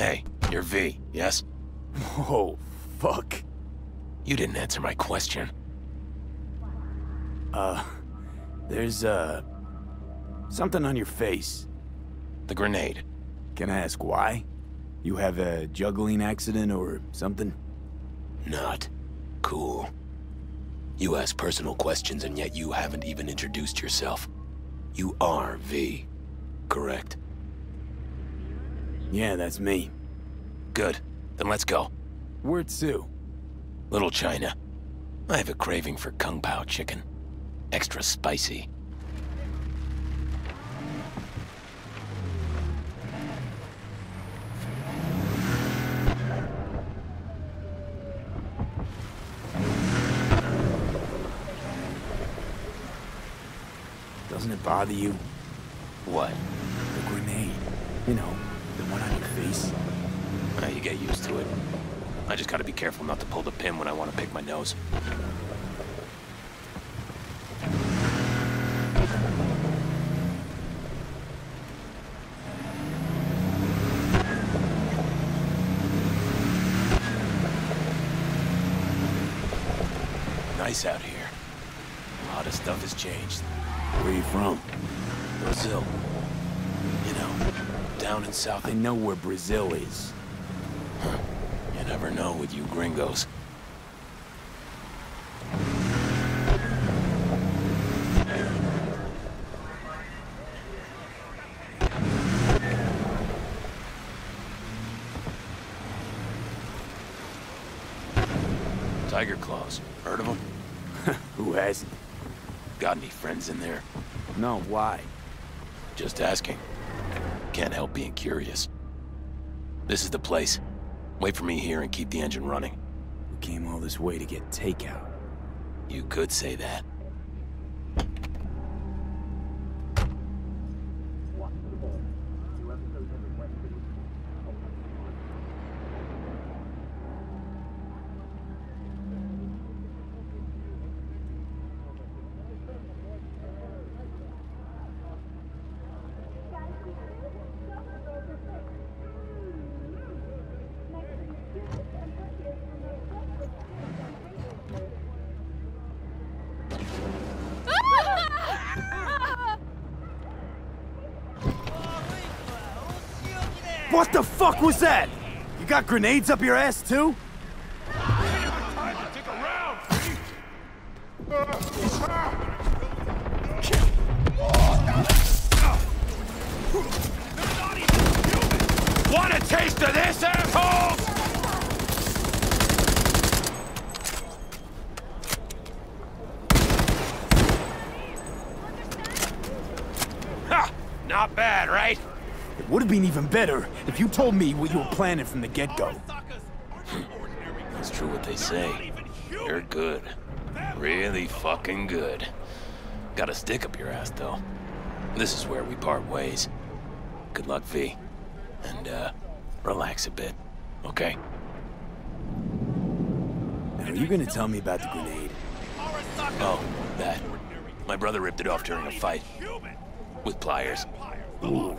Hey, you're V, yes? Whoa, fuck. You didn't answer my question. Uh, there's, uh, something on your face. The grenade. Can I ask why? You have a juggling accident or something? Not cool. You ask personal questions and yet you haven't even introduced yourself. You are V, correct? Yeah, that's me. Good. Then let's go. Where to? Little China. I have a craving for Kung Pao chicken. Extra spicy. Doesn't it bother you? What? The grenade. You know, one on your face. Ah, you get used to it. I just gotta be careful not to pull the pin when I want to pick my nose. Nice out here. A lot of stuff has changed. Where you from? Brazil. You know, down in South... I know where Brazil is. You never know with you gringos. Tiger Claws. Heard of them? Who hasn't? Got any friends in there? No, why? Just asking. Can't help being curious. This is the place. Wait for me here and keep the engine running. We came all this way to get takeout. You could say that. What the fuck was that? You got grenades up your ass too? Want a taste of this, assholes? Ha! Not bad, right? It would have been even better if you told me what you were planning from the get-go. It's true what they say. You're good. Really fucking good. Got a stick up your ass, though. This is where we part ways. Good luck, V. And, uh, relax a bit, okay? Now, are you gonna tell me about the grenade? Oh, that. My brother ripped it off during a fight. With pliers. Ooh,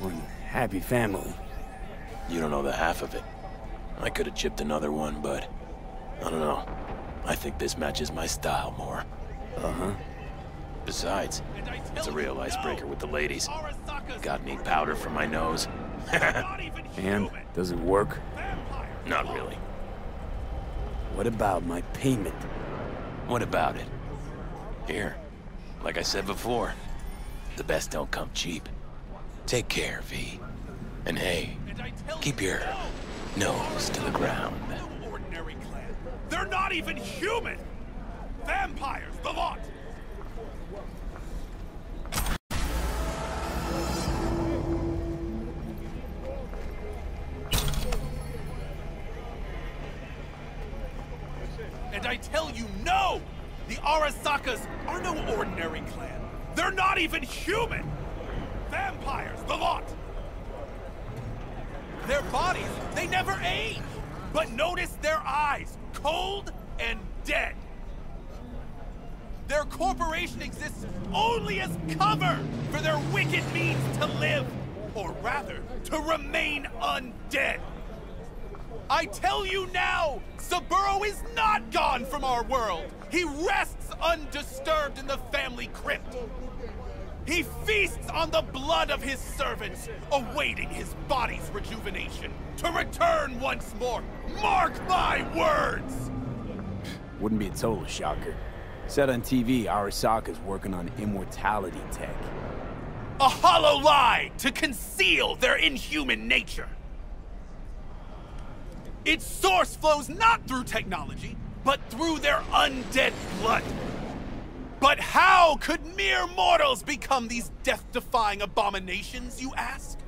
one happy family. You don't know the half of it. I could have chipped another one, but... I don't know. I think this matches my style more. Uh-huh. Besides, it's a real icebreaker with the ladies. Got me powder for my nose? And, does it work? Not really. What about my payment? What about it? Here, like I said before, the best don't come cheap. Take care, V. And hey, keep your nose to the ground. ordinary clan. They're not even human! Vampires, the lot! And I tell you, no! The Arasakas are no ordinary clan. They're not even human! Vampires, the lot! Their bodies, they never age! But notice their eyes, cold and dead! Their corporation exists only as cover for their wicked means to live! Or rather, to remain undead. I tell you now, Saburo is not gone from our world. He rests undisturbed in the family crypt. He feasts on the blood of his servants, awaiting his body's rejuvenation to return once more. Mark my words! Wouldn't be a total shocker. Said on TV, Arasaka's working on immortality tech. A hollow lie to conceal their inhuman nature. Its source flows not through technology, but through their undead blood. But how could mere mortals become these death-defying abominations, you ask?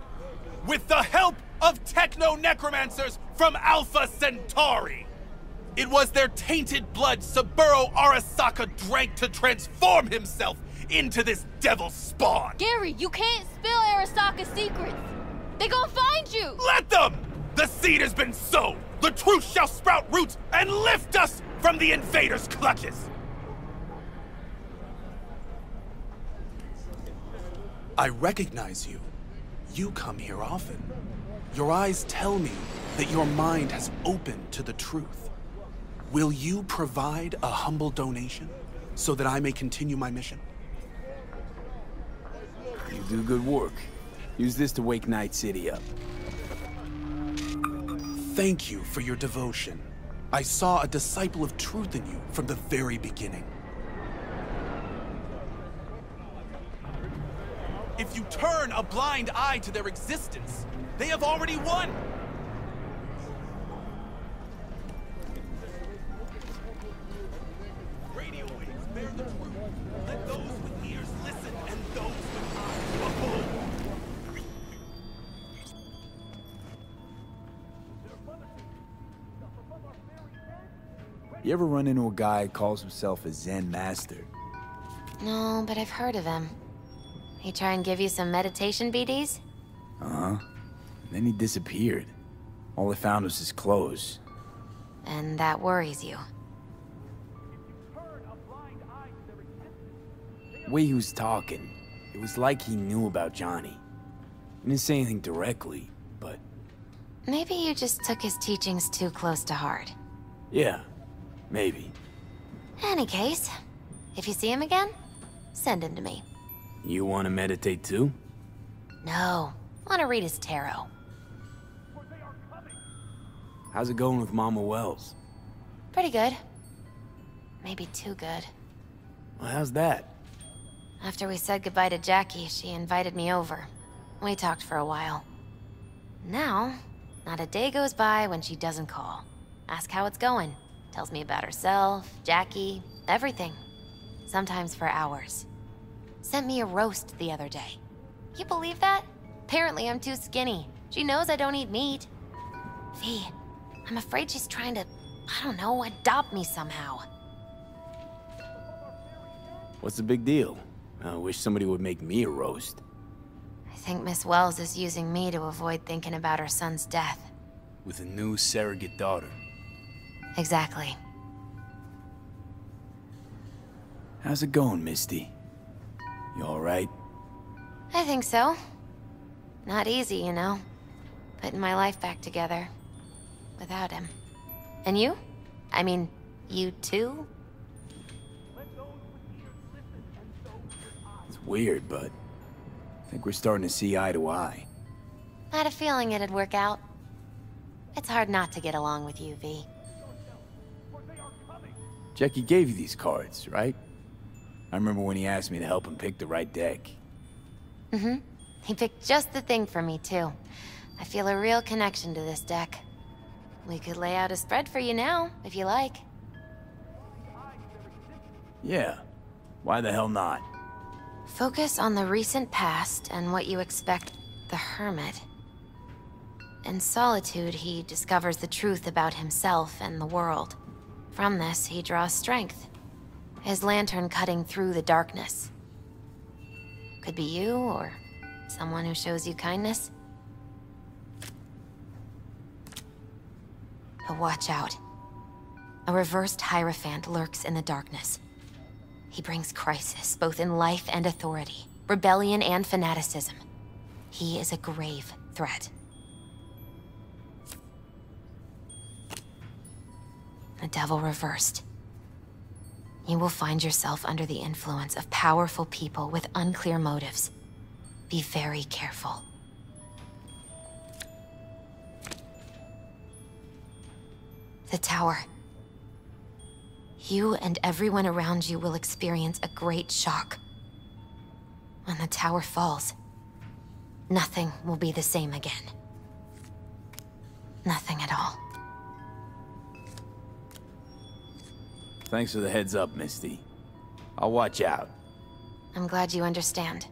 With the help of techno-necromancers from Alpha Centauri! It was their tainted blood Saburo Arasaka drank to transform himself into this devil spawn! Gary, you can't spill Arasaka's secrets! They gon' find you! Let them! The seed has been sown! The truth shall sprout roots and lift us from the invader's clutches! I recognize you. You come here often. Your eyes tell me that your mind has opened to the truth. Will you provide a humble donation so that I may continue my mission? You do good work. Use this to wake Night City up. Thank you for your devotion. I saw a disciple of truth in you from the very beginning. If you turn a blind eye to their existence, they have already won! Radio waves bear the truth. Let those with ears listen and those with eyes behold. You ever run into a guy who calls himself a Zen master? No, but I've heard of him. He try and give you some meditation BDs? Uh-huh. Then he disappeared. All I found was his clothes. And that worries you. The way he was talking, it was like he knew about Johnny. He didn't say anything directly, but Maybe you just took his teachings too close to heart. yeah, maybe. Any case, if you see him again, send him to me. You want to meditate too? No, want to read his tarot. How's it going with Mama Wells? Pretty good. Maybe too good. Well, how's that? After we said goodbye to Jackie, she invited me over. We talked for a while. Now, not a day goes by when she doesn't call. Ask how it's going. Tells me about herself, Jackie, everything. Sometimes for hours. Sent me a roast the other day. You believe that? Apparently I'm too skinny. She knows I don't eat meat. V, I'm afraid she's trying to, I don't know, adopt me somehow. What's the big deal? I wish somebody would make me a roast. I think Miss Wells is using me to avoid thinking about her son's death. With a new surrogate daughter. Exactly. How's it going, Misty? You alright? I think so. Not easy, you know. Putting my life back together. Without him. And you? I mean, you too? It's weird, but I think we're starting to see eye to eye. I had a feeling it'd work out. It's hard not to get along with you, V. Jackie gave you these cards, right? I remember when he asked me to help him pick the right deck. Mm-hmm. He picked just the thing for me, too. I feel a real connection to this deck. We could lay out a spread for you now, if you like. Yeah. Why the hell not? Focus on the recent past and what you expect the Hermit. In solitude, he discovers the truth about himself and the world. From this, he draws strength. His lantern cutting through the darkness. Could be you, or someone who shows you kindness. But watch out. A reversed Hierophant lurks in the darkness. He brings crisis, both in life and authority, rebellion and fanaticism. He is a grave threat. The devil reversed. You will find yourself under the influence of powerful people with unclear motives. Be very careful. The tower. You and everyone around you will experience a great shock. When the tower falls, nothing will be the same again. Nothing at all. Thanks for the heads up, Misty. I'll watch out. I'm glad you understand.